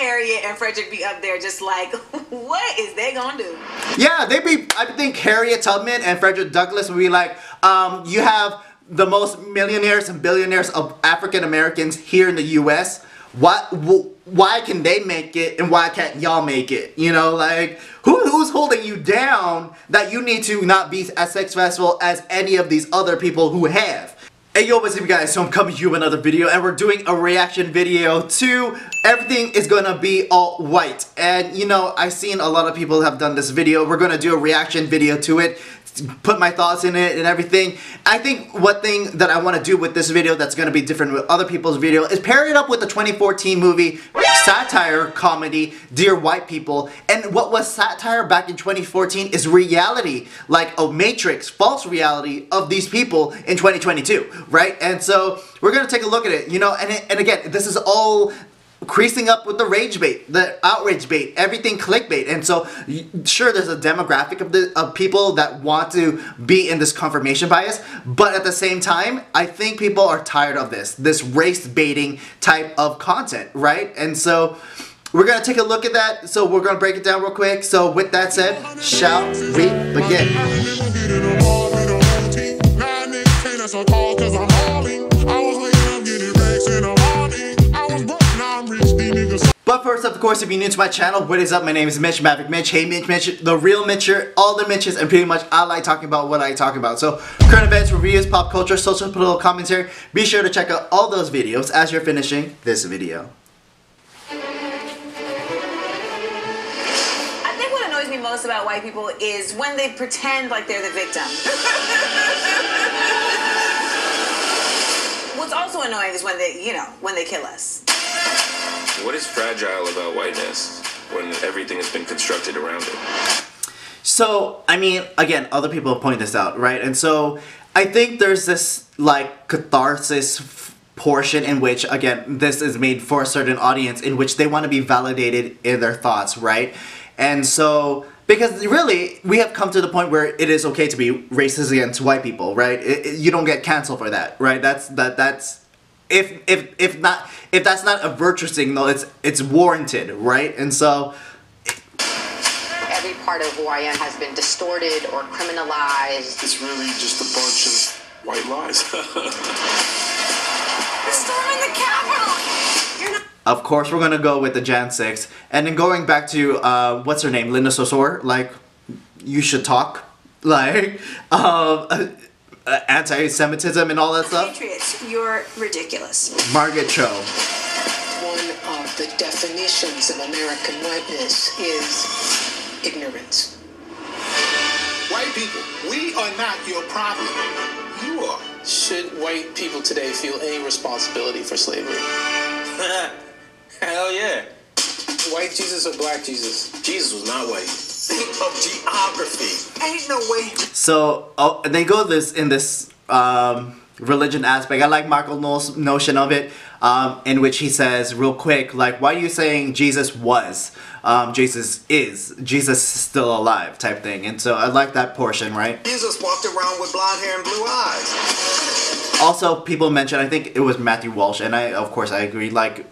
Harriet and Frederick be up there just like, what is they gonna do? Yeah, they be. I think Harriet Tubman and Frederick Douglass would be like, um, you have the most millionaires and billionaires of African Americans here in the U.S. Why, why can they make it and why can't y'all make it? You know, like who, who's holding you down that you need to not be as successful as any of these other people who have? Hey yo, what's up guys? So I'm coming to you with another video and we're doing a reaction video to Everything is Gonna Be All White. And you know, I've seen a lot of people have done this video. We're gonna do a reaction video to it put my thoughts in it and everything. I think one thing that I want to do with this video that's going to be different with other people's video is pair it up with the 2014 movie satire comedy Dear White People and what was satire back in 2014 is reality like a matrix false reality of these people in 2022 right and so we're gonna take a look at it you know and, and again this is all creasing up with the rage bait, the outrage bait, everything clickbait. And so, sure, there's a demographic of the of people that want to be in this confirmation bias, but at the same time, I think people are tired of this, this race baiting type of content, right? And so. We're gonna take a look at that, so we're gonna break it down real quick. So with that said, shall we begin? First, of course, if you're new to my channel, what is up? My name is Mitch Maverick Mitch. Hey, Mitch, Mitch, the real Mitcher, all the Mitches, and pretty much I like talking about what I talk about. So, current events, reviews, pop culture, social political commentary. Be sure to check out all those videos as you're finishing this video. I think what annoys me most about white people is when they pretend like they're the victim. What's also annoying is when they, you know, when they kill us. What is fragile about whiteness when everything has been constructed around it? So, I mean, again, other people point this out, right? And so, I think there's this, like, catharsis portion in which, again, this is made for a certain audience in which they want to be validated in their thoughts, right? And so, because really, we have come to the point where it is okay to be racist against white people, right? It, it, you don't get canceled for that, right? That's, that, that's, if if if not if that's not a virtue signal, it's it's warranted, right? And so every part of who I am has been distorted or criminalized. It's really just a bunch of white lies. Storming the Capitol. Of course, we're gonna go with the Jan 6. And then going back to, uh, what's her name? Linda Sarsour? Like, you should talk. Like, um, uh, anti-Semitism and all that stuff. Patriots, you're ridiculous. Margaret Cho. One of the definitions of American whiteness is ignorance. White people, we are not your problem. You are. Should white people today feel any responsibility for slavery? Hell yeah. White Jesus or black Jesus? Jesus was not white think of geography. Ain't no way. So oh, they go this in this um, religion aspect. I like Michael Knowles' notion of it, um, in which he says real quick, like, why are you saying Jesus was? Um, Jesus is. Jesus is still alive type thing. And so I like that portion, right? Jesus walked around with blonde hair and blue eyes. Also, people mentioned, I think it was Matthew Walsh, and I, of course, I agree, like,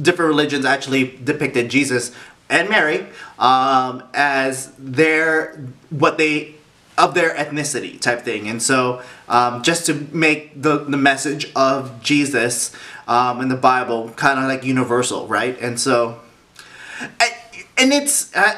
different religions actually depicted Jesus and Mary um, as their what they of their ethnicity type thing. And so um, just to make the, the message of Jesus um, in the Bible kind of like universal right? And so and it's uh,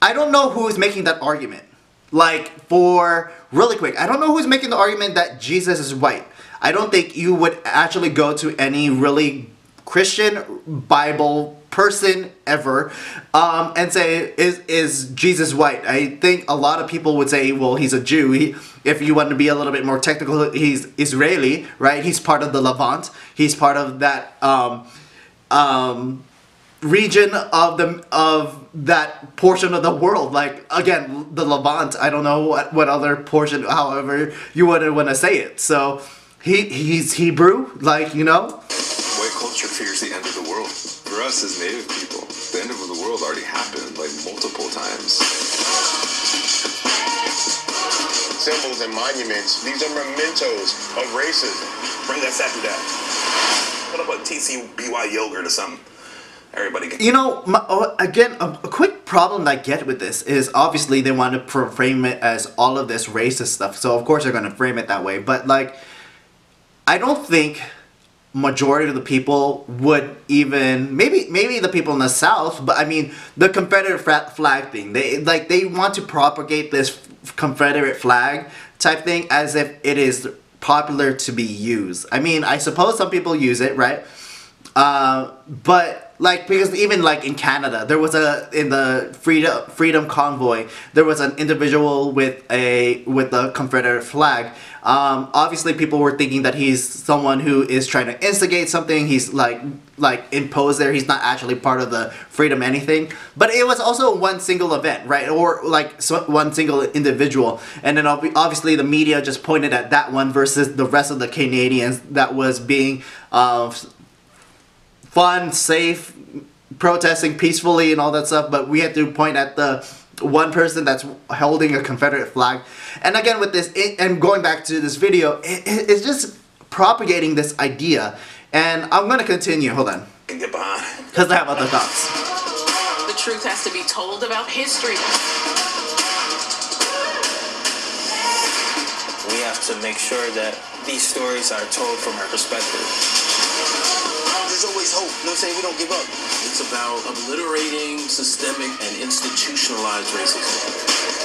I don't know who is making that argument. Like for really quick I don't know who's making the argument that Jesus is white. I don't think you would actually go to any really Christian Bible person ever um, and say is is Jesus white? I think a lot of people would say well he's a Jew. He, if you want to be a little bit more technical he's Israeli right? He's part of the Levant. He's part of that um, um, region of the of that portion of the world. Like again the Levant I don't know what, what other portion however you wouldn't want to say it. So he he's Hebrew like you know? White culture fears the us as native people, the end of the world already happened like multiple times. Symbols and monuments, these are mementos of racism. Bring that statue down. Put up a TCBY yogurt or something. everybody gets. You know, my, oh, again, a, a quick problem that I get with this is obviously they want to frame it as all of this racist stuff. So of course they're going to frame it that way. But like, I don't think majority of the people would even maybe maybe the people in the south but i mean the confederate flag thing. They like they want to propagate this confederate flag type thing as if it is popular to be used. I mean i suppose some people use it right? Uh, but like because even like in Canada, there was a in the freedom freedom convoy, there was an individual with a with the Confederate flag. Um, obviously, people were thinking that he's someone who is trying to instigate something. He's like like imposed there. He's not actually part of the freedom anything. But it was also one single event, right? Or like so, one single individual. And then obviously the media just pointed at that one versus the rest of the Canadians that was being. Uh, fun, safe, protesting peacefully and all that stuff, but we had to point at the one person that's holding a Confederate flag. And again, with this, it, and going back to this video, it, it- it's just propagating this idea. And I'm gonna continue, hold on, Can get behind. because I have other thoughts. The truth has to be told about history. We have to make sure that these stories are told from our perspective. There's always hope. You know what I'm saying? We don't give up. It's about obliterating systemic and institutionalized racism.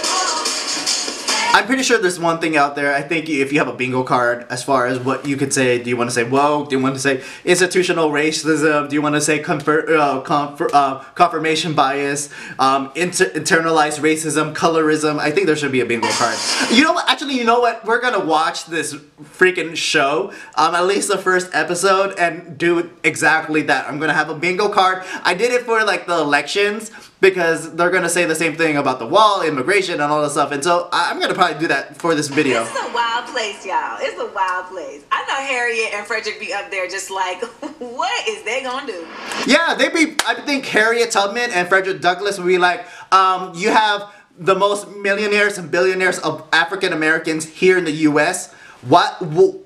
I'm pretty sure there's one thing out there. I think if you have a bingo card as far as what you could say, do you want to say woke? Do you want to say institutional racism? Do you want to say confer, uh, confer, uh, confirmation bias, um, inter- internalized racism, colorism? I think there should be a bingo card. You know what? Actually, you know what? We're gonna watch this freaking show, um, at least the first episode, and do exactly that. I'm gonna have a bingo card. I did it for like the elections because they're gonna say the same thing about the wall, immigration, and all this stuff. And so I'm gonna probably do that for this video. It's a wild place, y'all. It's a wild place. I know Harriet and Frederick be up there just like, what is they gonna do? Yeah, they be. I think Harriet Tubman and Frederick Douglass would be like, um, you have the most millionaires and billionaires of African Americans here in the U.S. What?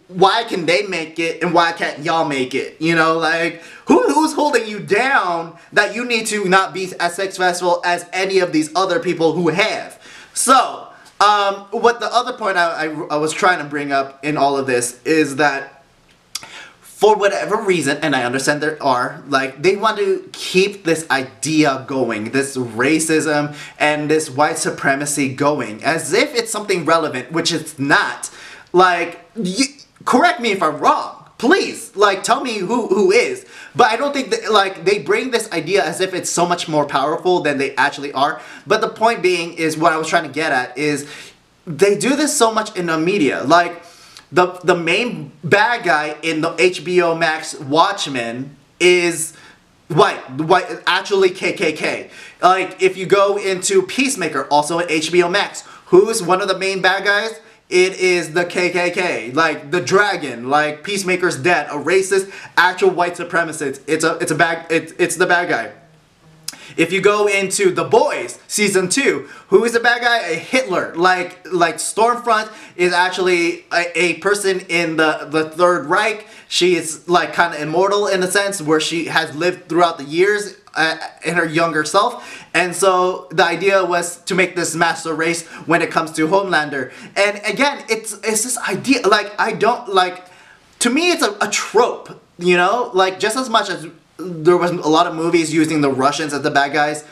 Why can they make it and why can't y'all make it? You know, like who, who's holding you down that you need to not be as successful as any of these other people who have? So, um, what the other point I, I, I was trying to bring up in all of this is that for whatever reason, and I understand there are, like, they want to keep this idea going, this racism and this white supremacy going, as if it's something relevant, which it's not. Like, you, correct me if I'm wrong. Please, like, tell me who who is. But I don't think that, like, they bring this idea as if it's so much more powerful than they actually are. But the point being is what I was trying to get at is they do this so much in the media. Like, the the main bad guy in the HBO Max Watchmen is white, white actually KKK. Like if you go into Peacemaker, also at HBO Max, who's one of the main bad guys? It is the KKK, like the dragon, like Peacemaker's dead, a racist, actual white supremacist. It's a it's a bad it's it's the bad guy. If you go into The Boys season two, who is the bad guy? A Hitler. Like like Stormfront is actually a, a person in the the Third Reich. She is like kind of immortal in a sense, where she has lived throughout the years uh, in her younger self. And so the idea was to make this master race when it comes to Homelander. And again, it's it's this idea. Like I don't like. To me, it's a, a trope. You know, like just as much as there was a lot of movies using the Russians as the bad guys.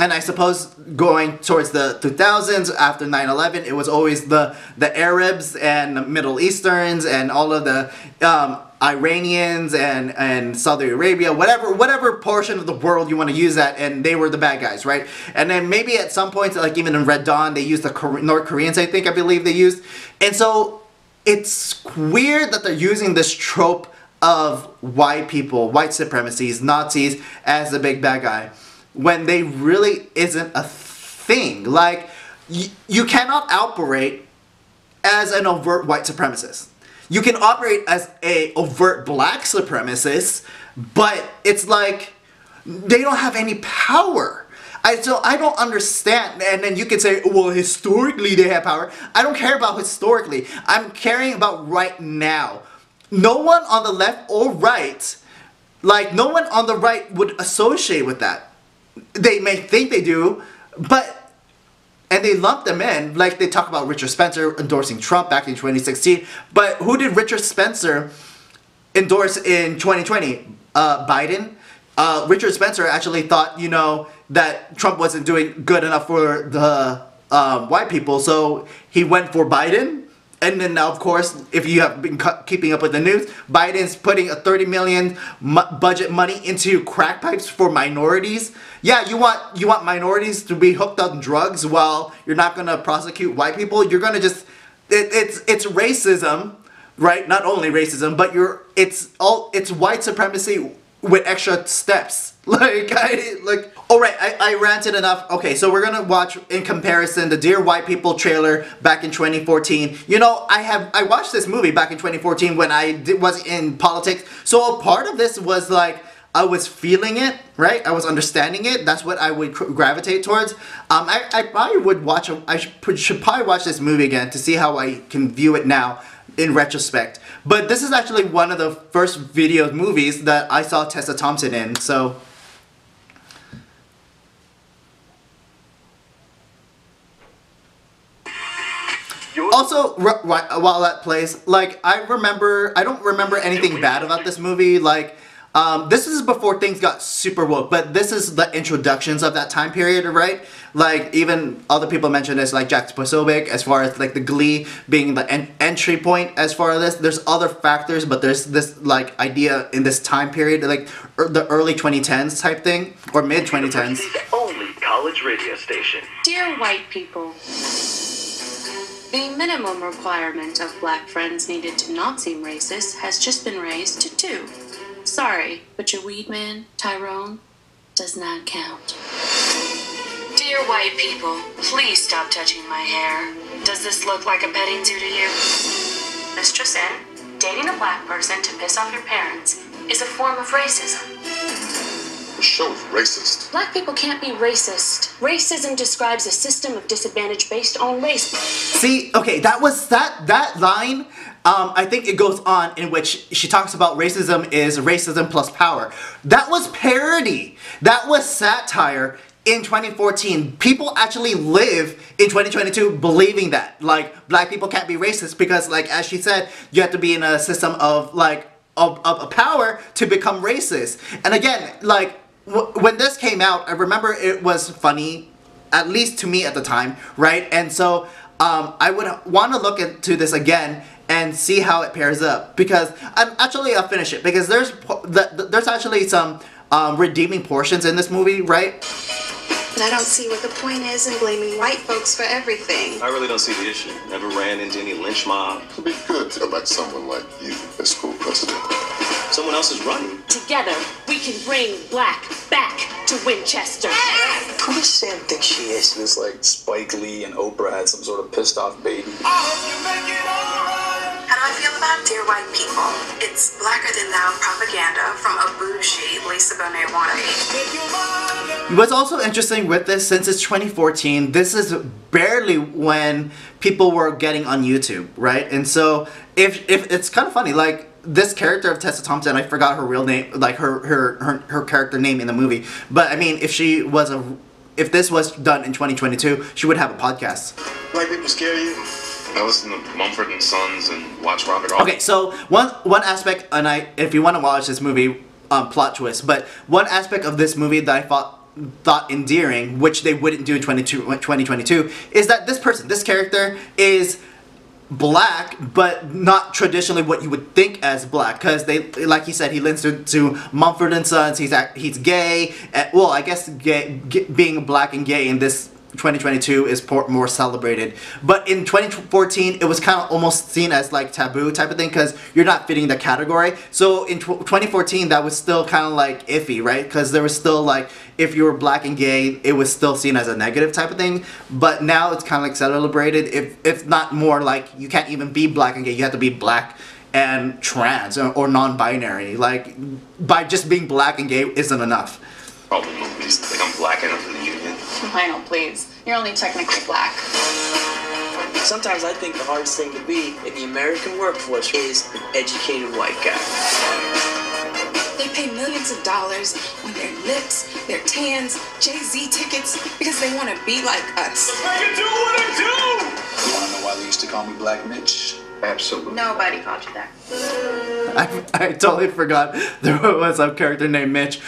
And I suppose going towards the 2000s after 9/11, it was always the the Arabs and the Middle Easterns and all of the um, Iranians and and Saudi Arabia, whatever whatever portion of the world you want to use that, and they were the bad guys, right? And then maybe at some points, like even in Red Dawn, they used the North Koreans, I think I believe they used, and so it's weird that they're using this trope of white people, white supremacies, Nazis as the big bad guy when they really isn't a thing. Like, you cannot operate as an overt white supremacist. You can operate as a overt black supremacist, but it's like they don't have any power. I so I don't understand. And then you could say, well, historically they have power. I don't care about historically. I'm caring about right now. No one on the left or right like no one on the right would associate with that. They may think they do, but they lump them in like they talk about Richard Spencer endorsing Trump back in 2016. But who did Richard Spencer endorse in 2020? Uh, Biden. Uh, Richard Spencer actually thought you know that Trump wasn't doing good enough for the um, white people, so he went for Biden. And then now, of course, if you have been keeping up with the news, Biden's putting a 30 million budget money into crack pipes for minorities. Yeah, you want you want minorities to be hooked on drugs while you're not gonna prosecute white people. You're gonna just it, it's it's racism, right? Not only racism, but you're it's all it's white supremacy with extra steps. Like I like all right, I, I ranted enough. Okay, so we're gonna watch in comparison the Dear White People trailer back in 2014. You know, I have I watched this movie back in 2014 when I was in politics. So a part of this was like I was feeling it, right? I was understanding it. That's what I would gravitate towards. Um, I, I probably would watch. I should, should probably watch this movie again to see how I can view it now in retrospect. But this is actually one of the first video movies that I saw Tessa Thompson in. So also while that plays like i remember i don't remember anything bad about this movie like um, this is before things got super woke but this is the introductions of that time period right like even other people mentioned this like jack Posobiec as far as like the glee being the en- entry point as far as this there's other factors but there's this like idea in this time period like er- the early 2010s type thing or mid 2010s only college radio station. Dear white people, the minimum requirement of black friends needed to not seem racist has just been raised to two. Sorry, but your weed man, Tyrone, does not count. Dear white people, please stop touching my hair. Does this look like a petting zoo to you? Mistress N, dating a black person to piss off your parents is a form of racism. The show's racist. Black people can't be racist. Racism describes a system of disadvantage based on race. See, okay, that was that that line. Um, I think it goes on in which she talks about racism is racism plus power. That was parody. That was satire in 2014. People actually live in 2022 believing that like black people can't be racist because like as she said, you have to be in a system of like of, of, power to become racist. And again, like when this came out, I remember it was funny at least to me at the time, right? And so um, I would want to look into this again and see how it pairs up because I'm actually I'll finish it because there's po- the, the- there's actually some um, redeeming portions in this movie, right? I don't see what the point is in blaming white folks for everything. I really don't see the issue. Never ran into any lynch mob. It'd be good to elect someone like you as school president. Someone else is running. Together, we can bring black back to Winchester. Who does Sam think she is? This like Spike Lee and Oprah had some sort of pissed off baby. How do I feel about Dear White People? It's blacker than thou propaganda from a bougie Lisa Bonet wannabe. What's also interesting with this, since it's 2014, this is barely when people were getting on YouTube, right? And so, if if it's kind of funny, like this character of Tessa Thompson, I forgot her real name, like her her her, her character name in the movie. But I mean, if she was a, if this was done in 2022, she would have a podcast. Black people scare you? I listen to Mumford and Sons and watch Robert. Okay, so one one aspect, and I, if you want to watch this movie, um, plot twist, but one aspect of this movie that I thought thought endearing, which they wouldn't do in 2022, is that this person, this character, is black, but not traditionally what you would think as black, because they, like he said, he listens to, to Mumford and Sons. He's he's gay. uh, well, I guess gay, g being black and gay in this 2022 is por- more celebrated. But in 2014, it was kind of almost seen as like taboo type of thing because you're not fitting the category. So in tw 2014, that was still kind of like iffy, right? Because there was still like if you were black and gay, it was still seen as a negative type of thing. But now it's kind of like celebrated. If if not more like you can't even be black and gay, you have to be black and trans or, or non-binary. Like by just being black and gay isn't enough. All the movies think I'm black enough for the union. I know, please. You're only technically black. Sometimes I think the hardest thing to be in the American workforce is an educated white guy. They pay millions of dollars on their lips, their tans, Jay-Z tickets because they want to be like us. I can do what I do! You wanna know why they used to call me Black Mitch? Absolutely. Nobody called you that. I, I totally forgot there was a character named Mitch.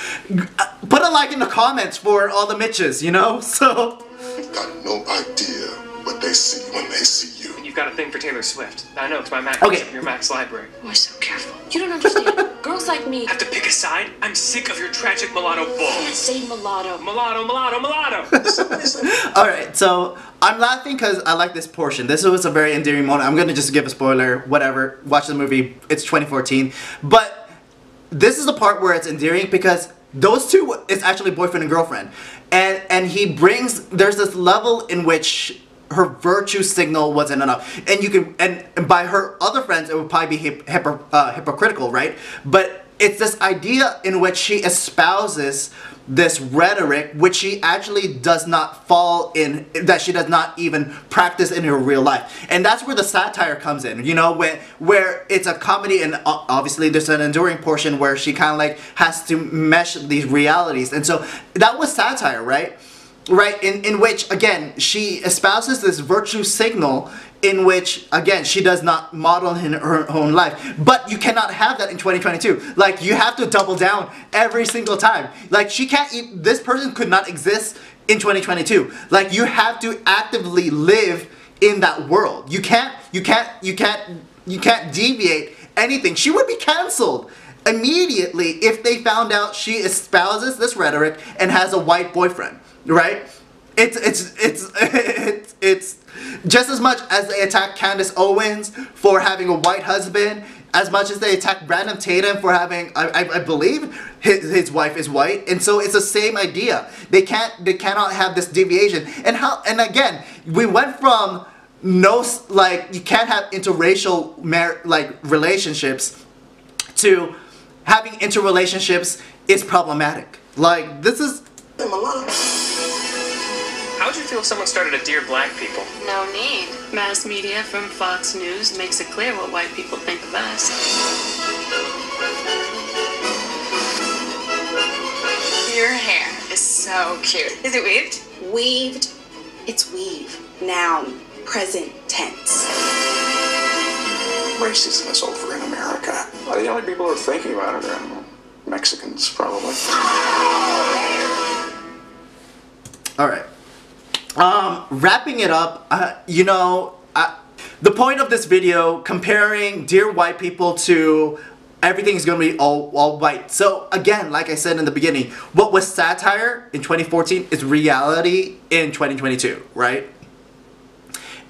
Uh, put a like in the comments for all the Mitches, you know? So. Got no idea what they see when they see you. You've got a thing for Taylor Swift. I know, it's my Mac Okay. your Mac's library. Oh, We're so careful. You don't understand. Girls like me Have to pick a side? I'm sick of your tragic mulatto bull. can't say mulatto. Mulatto, mulatto, mulatto. Alright, so I'm laughing because I like this portion. This was a very endearing moment. I'm gonna just give a spoiler, whatever. Watch the movie, it's 2014. But this is the part where it's endearing because those two is actually boyfriend and girlfriend. And and he brings there's this level in which her virtue signal wasn't enough. And you can and, and by her other friends it would probably be hip, hypo, uh, hypocritical, right? But it's this idea in which she espouses this rhetoric which she actually does not fall in that she does not even practice in her real life. And that's where the satire comes in you know when where it's a comedy and uh, obviously there's an enduring portion where she kind of like has to mesh these realities. And so that was satire right? Right in in which again she espouses this virtue signal in which again she does not model in her own life. But you cannot have that in 2022 like you have to double down every single time. Like she can't this person could not exist in 2022 like you have to actively live in that world. You can't you can't you can't you can't deviate anything. She would be canceled immediately if they found out she espouses this rhetoric and has a white boyfriend right? It's it's it's it's it's just as much as they attack Candace Owens for having a white husband, as much as they attack Brandon Tatum for having, I, I, I believe, his, his wife is white, and so it's the same idea. They can't they cannot have this deviation. And how and again, we went from no like you can't have interracial mar- like relationships to having interrelationships is problematic. Like this is How would you feel if someone started a Dear Black People? No need. Mass media from Fox News makes it clear what white people think of us. Your hair is so cute. Is it weaved? Weaved. It's weave. Noun. Present tense. Racism is over in America. Well, the only people who are thinking about it are Mexicans, probably. All right. Um, wrapping it up, uh, you know, uh, the point of this video comparing Dear White People to everything's gonna be all, all white. So again, like I said in the beginning, what was satire in 2014 is reality in 2022, right?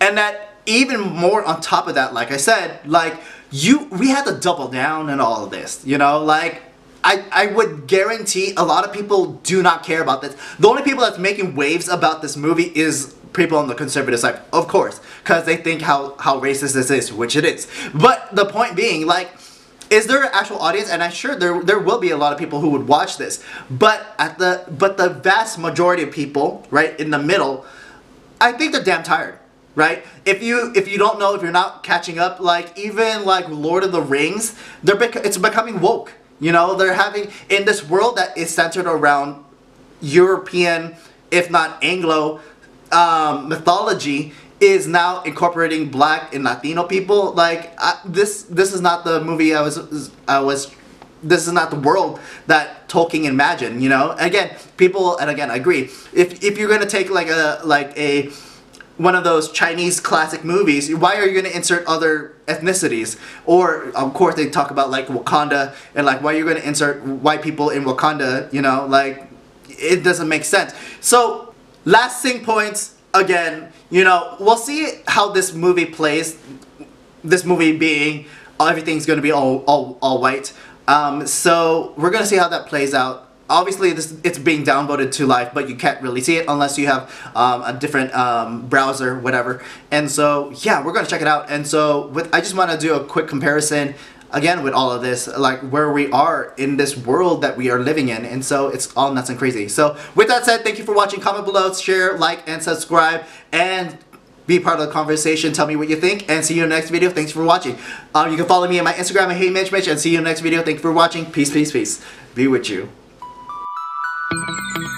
And that even more on top of that, like I said, like you, we had to double down in all of this, you know, like I, I would guarantee a lot of people do not care about this. The only people that's making waves about this movie is people on the conservative side, of course, because they think how, how racist this is, which it is. But the point being, like, is there an actual audience? And I'm sure there there will be a lot of people who would watch this. But at the but the vast majority of people, right, in the middle, I think they're damn tired, right? If you if you don't know, if you're not catching up, like even like Lord of the Rings, they're bec- it's becoming woke. You know, they're having in this world that is centered around European, if not Anglo, um, mythology is now incorporating black and Latino people. Like I, this, this is not the movie I was, I was. This is not the world that Tolkien imagined. You know, again, people, and again, I agree. If if you're gonna take like a like a one of those Chinese classic movies, why are you going to insert other ethnicities? Or, of course, they talk about like Wakanda and like why are you're going to insert white people in Wakanda, you know, like it doesn't make sense. So, lasting points, again, you know, we'll see how this movie plays. This movie being everything's going to be all, all, all white. Um, so, we're going to see how that plays out obviously this it's being downloaded to live but you can't really see it unless you have um, a different um, browser whatever and so yeah we're gonna check it out and so with I just want to do a quick comparison again with all of this like where we are in this world that we are living in and so it's all nuts and crazy so with that said thank you for watching comment below share like and subscribe and Be part of the conversation. Tell me what you think, and see you in the next video. Thanks for watching. Um, you can follow me on my Instagram at Hey Mitch Mitch, and see you in the next video. Thank you for watching. Peace, peace, peace. Be with you. Thank you.